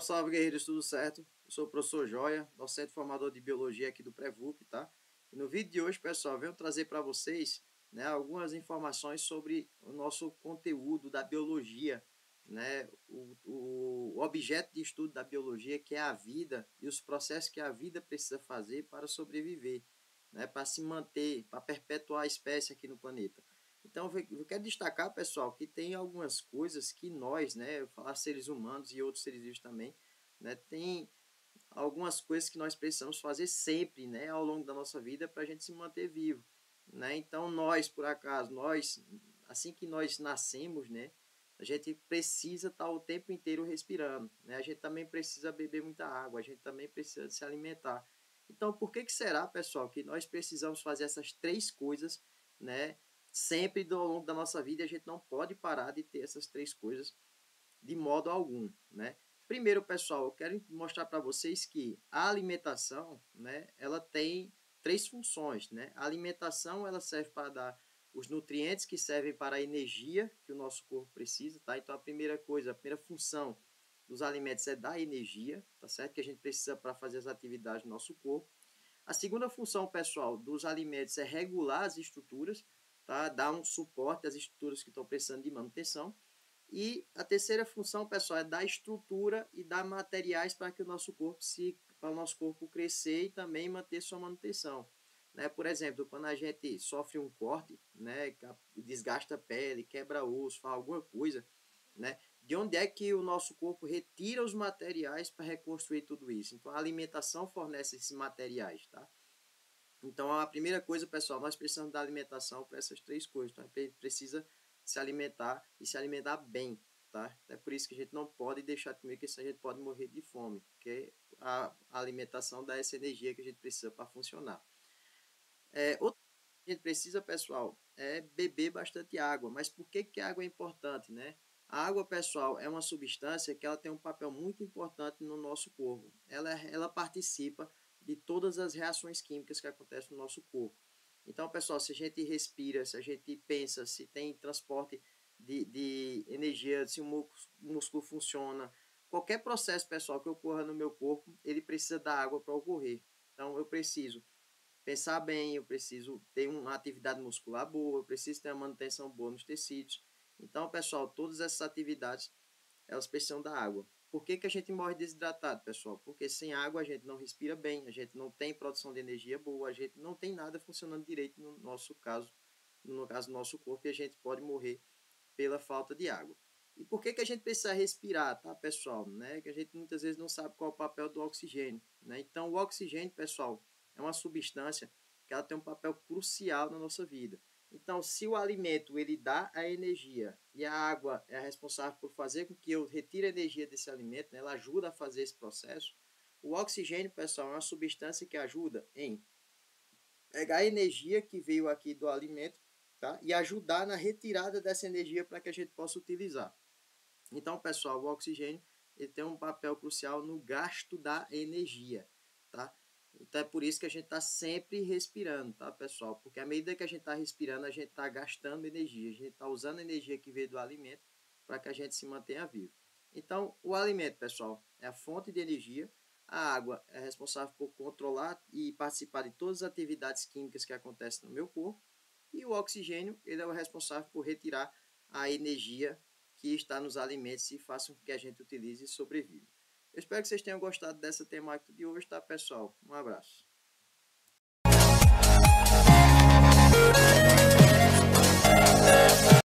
Salve, salve, guerreiros, tudo certo? Eu sou o professor Joia, docente formador de biologia aqui do Prevup, tá? E no vídeo de hoje, pessoal, venho trazer para vocês né, algumas informações sobre o nosso conteúdo da biologia, né? O, o, objeto de estudo da biologia, que é a vida e os processos que a vida precisa fazer para sobreviver, né? Para se manter, para perpetuar a espécie aqui no planeta. Então, eu quero destacar, pessoal, que tem algumas coisas que nós, né, eu falar seres humanos e outros seres vivos também, né, tem algumas coisas que nós precisamos fazer sempre, né, ao longo da nossa vida para a gente se manter vivo, né? Então, nós, por acaso, nós, assim que nós nascemos, né, a gente precisa estar o tempo inteiro respirando, né? A gente também precisa beber muita água, a gente também precisa se alimentar. Então, por que que será, pessoal, que nós precisamos fazer essas três coisas, né? Sempre ao longo da nossa vida a gente não pode parar de ter essas três coisas de modo algum, né? Primeiro, pessoal, eu quero mostrar para vocês que a alimentação, né, ela tem três funções, né? A alimentação, ela serve para dar os nutrientes que servem para a energia que o nosso corpo precisa, tá? Então, a primeira coisa, a primeira função dos alimentos é dar energia, tá certo? Que a gente precisa para fazer as atividades do nosso corpo. A segunda função, pessoal, dos alimentos é regular as estruturas, tá? dar um suporte às estruturas que estão precisando de manutenção. E a terceira função, pessoal, é dar estrutura e dar materiais para que o nosso corpo se para o nosso corpo crescer e também manter sua manutenção. Né? Por exemplo, quando a gente sofre um corte, né, desgasta a pele, quebra osso, faz alguma coisa, né? De onde é que o nosso corpo retira os materiais para reconstruir tudo isso? Então a alimentação fornece esses materiais, tá? Então, a primeira coisa, pessoal, nós precisamos da alimentação para essas três coisas. Então, a gente precisa se alimentar e se alimentar bem, tá? É por isso que a gente não pode deixar de comer, porque senão a gente pode morrer de fome, porque a alimentação dá essa energia que a gente precisa para funcionar. É, outra coisa que a gente precisa, pessoal, é beber bastante água. Mas por que, que a água é importante, né? A água, pessoal, é uma substância que ela tem um papel muito importante no nosso corpo. Ela, ela participa de todas as reações químicas que acontecem no nosso corpo. Então, pessoal, se a gente respira, se a gente pensa, se tem transporte de, de energia, se o músculo funciona, qualquer processo, pessoal, que ocorra no meu corpo, ele precisa da água para ocorrer. Então, eu preciso pensar bem, eu preciso ter uma atividade muscular boa, eu preciso ter uma manutenção boa nos tecidos. Então, pessoal, todas essas atividades, elas precisam da água. Por que, que a gente morre desidratado, pessoal? Porque sem água a gente não respira bem, a gente não tem produção de energia boa, a gente não tem nada funcionando direito no nosso caso, no caso do nosso corpo, e a gente pode morrer pela falta de água. E por que, que a gente precisa respirar, tá, pessoal? Né? Que a gente muitas vezes não sabe qual é o papel do oxigênio. Né? Então, o oxigênio, pessoal, é uma substância que ela tem um papel crucial na nossa vida. Então, se o alimento ele dá a energia e a água é responsável por fazer com que eu retire a energia desse alimento, né, ela ajuda a fazer esse processo. O oxigênio, pessoal, é uma substância que ajuda em pegar a energia que veio aqui do alimento tá, e ajudar na retirada dessa energia para que a gente possa utilizar. Então, pessoal, o oxigênio ele tem um papel crucial no gasto da energia. Tá? Então é por isso que a gente está sempre respirando, tá, pessoal? Porque à medida que a gente está respirando, a gente está gastando energia, a gente está usando a energia que veio do alimento para que a gente se mantenha vivo. Então, o alimento, pessoal, é a fonte de energia. A água é responsável por controlar e participar de todas as atividades químicas que acontecem no meu corpo. E o oxigênio, ele é o responsável por retirar a energia que está nos alimentos e faça com que a gente utilize e sobreviva. Eu espero que vocês tenham gostado dessa temática de hoje, tá, pessoal? Um abraço.